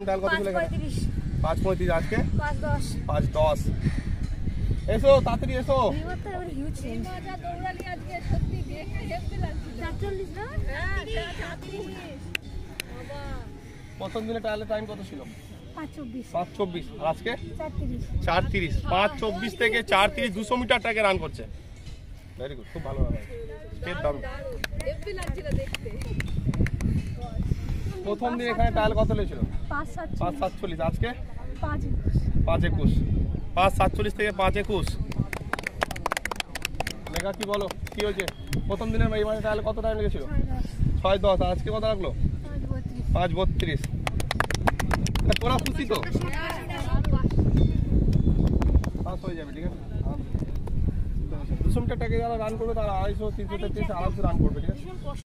ডাল কত পঁয়ত্রিশ। পাঁচ পঁয়ত্রিশ আজকে? পাঁচ দশ। এসো তাড়াতাড়ি এসো। না? প্রথম দিনে টায়ালের টাইম কত ছিল? পাঁচ চব্বিশ। আর আজকে? চার তিরিশ পাঁচ চব্বিশ থেকে চার তিরিশ দুশো মিটার টাকে রান করছে। ভেরি গুড খুব ভালো স্টেট দারুণ প্রথম দিন এখানে টায়াল কত লেগেছিল? পাঁচ সাতচল্লিশ। আজকে? পাঁচ একুশ। পাঁচ সাতচল্লিশ থেকে পাঁচ একুশ। লেখা কি বলো? কি হয়েছে? প্রথম দিনের এই মানে টায়ালে কত টাইম লেগেছিল? ছয় দশ। আজকে কত লাগল? পাঁচ বত্রিশ। তোরা খুশি তো? পাস হয়ে যাবে ঠিক আছে? দুশো মিটার টাকে যারা রান করবে তারা আড়াইশো তিনশো তেত্রিশ আরামসে রান করবে ঠিক আছে?